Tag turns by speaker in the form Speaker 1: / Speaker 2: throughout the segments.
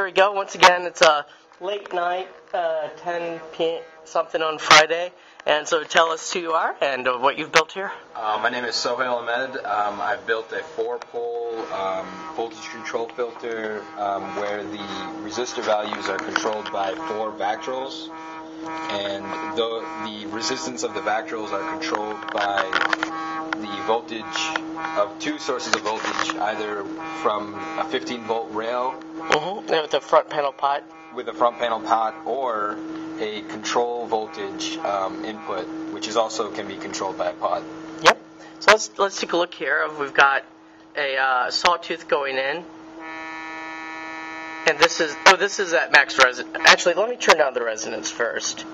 Speaker 1: here we go. Once again, it's a late night, uh, 10 p.m. something on Friday. And so tell us who you are and uh, what you've built here.
Speaker 2: Uh, my name is Sohail Ahmed. Um, I've built a four-pole um, voltage control filter um, where the resistor values are controlled by four Vactrols, and the, the resistance of the Vactrols are controlled by the voltage of two sources of voltage, either from a 15-volt rail
Speaker 1: Mm-hmm. With the front panel pot.
Speaker 2: with a front panel pot or a control voltage um, input, which is also can be controlled by a pod.
Speaker 1: Yep. So let's let's take a look here. We've got a uh, sawtooth going in, and this is oh this is at max resonance. Actually, let me turn down the resonance first.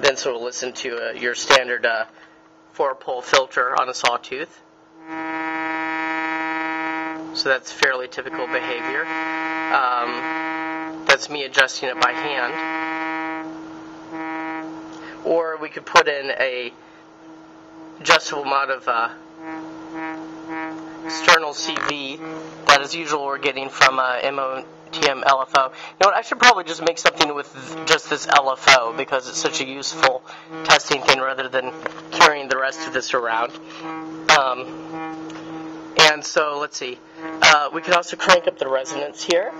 Speaker 1: Then so we'll listen to uh, your standard uh, four pole filter on a sawtooth. So that's fairly typical behavior. Um, that's me adjusting it by hand. Or we could put in a adjustable amount of uh, external CV. That is usual we're getting from uh, MOTM LFO. You know what? I should probably just make something with just this LFO because it's such a useful testing thing rather than carrying the rest of this around. Um, and so let's see. Uh, we could also crank up the resonance here.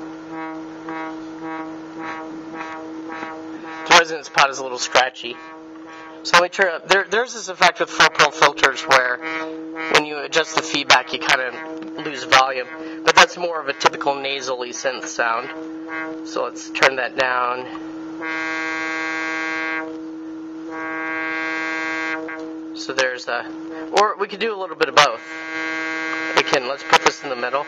Speaker 1: The resonance pot is a little scratchy. So let me turn up. There, there's this effect with four pole filters where when you adjust the feedback, you kind of lose volume. But that's more of a typical nasally synth sound. So let's turn that down. So there's a, or we could do a little bit of both. We can, let's put this in the middle.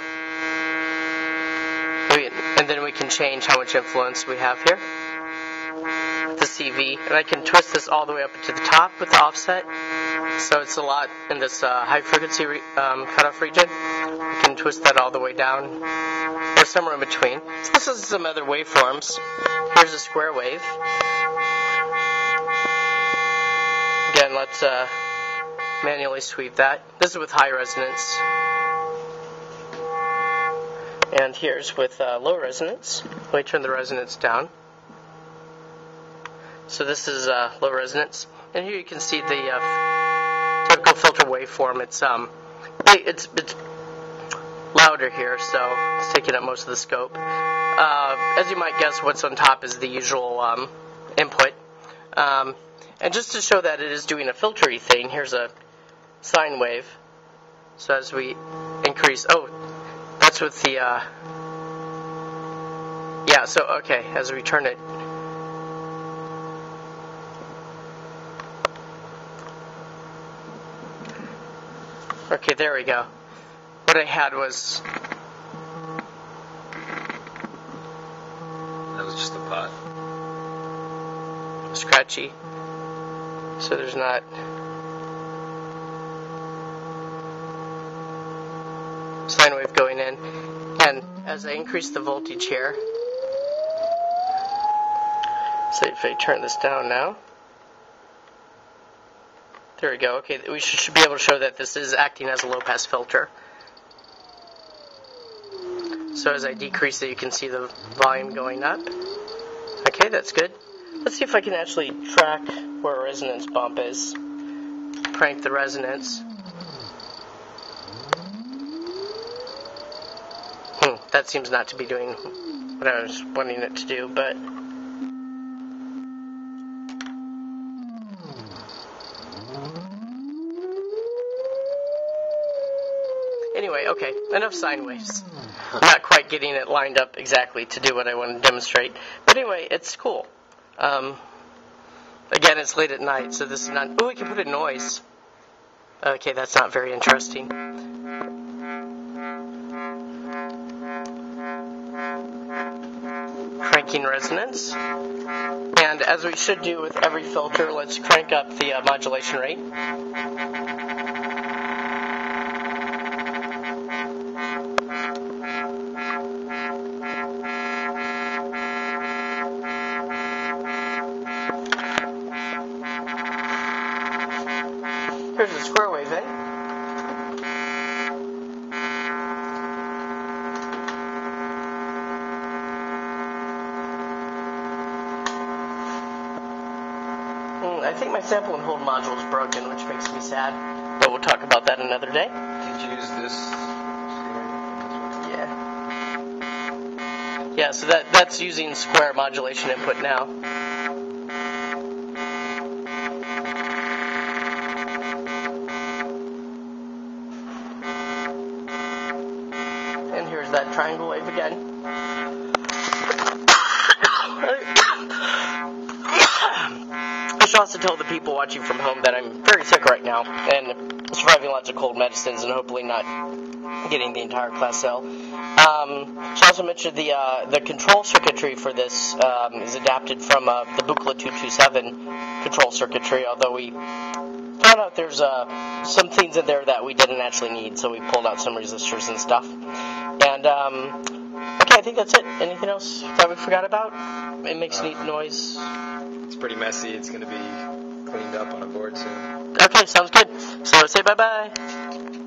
Speaker 1: And then we can change how much influence we have here. The CV. And I can twist this all the way up to the top with the offset. So it's a lot in this uh, high frequency re- um, cutoff region. We can twist that all the way down or somewhere in between. So this is some other waveforms. Here's a square wave. Again, let's uh, manually sweep that. This is with high resonance. And here's with uh, low resonance. Let me turn the resonance down. So this is uh, low resonance. And here you can see the uh, typical filter waveform. It's um, it's it's louder here, so it's taking up most of the scope. Uh, as you might guess, what's on top is the usual um, input. Um, and just to show that it is doing a filtery thing, here's a sine wave. So as we increase, oh, that's with the, uh, yeah, so, okay, as we turn it, okay, there we go. What I had was,
Speaker 2: That was just a pot.
Speaker 1: scratchy. So there's not. Sine wave going in. And as I increase the voltage here, so if I turn this down now, there we go. Okay, we should, be able to show that this is acting as a low pass filter. So as I decrease it, you can see the volume going up. Okay, that's good. Let's see if I can actually track where a resonance bump is. Crank the resonance. That seems not to be doing what I was wanting it to do, but. Anyway, okay, enough sine waves. I'm not quite getting it lined up exactly to do what I want to demonstrate. But anyway, it's cool. Um, again, it's late at night, so this is not. Oh, we can put a noise. Okay, that's not very interesting. Resonance. And as we should do with every filter, let's crank up the uh, modulation rate. Here's a square wave, eh? I think my sample and hold module is broken, which makes me sad. But we'll talk about that another day.
Speaker 2: Did you use this?
Speaker 1: Yeah. Yeah, so that that's using square modulation input now. And here's that triangle wave again. also tell the people watching from home that I'm very sick right now and surviving lots of cold medicines and hopefully not getting the entire class L. Um, she also mentioned the uh, the control circuitry for this um, is adapted from uh, the Buchla 227 control circuitry, although we found out there's uh, some things in there that we didn't actually need, so we pulled out some resistors and stuff. And um, okay, I think that's it. Anything else that we forgot about? It makes neat noise.
Speaker 2: It's pretty messy. It's going to be cleaned up on a board soon.
Speaker 1: Okay, sounds good. So say bye bye.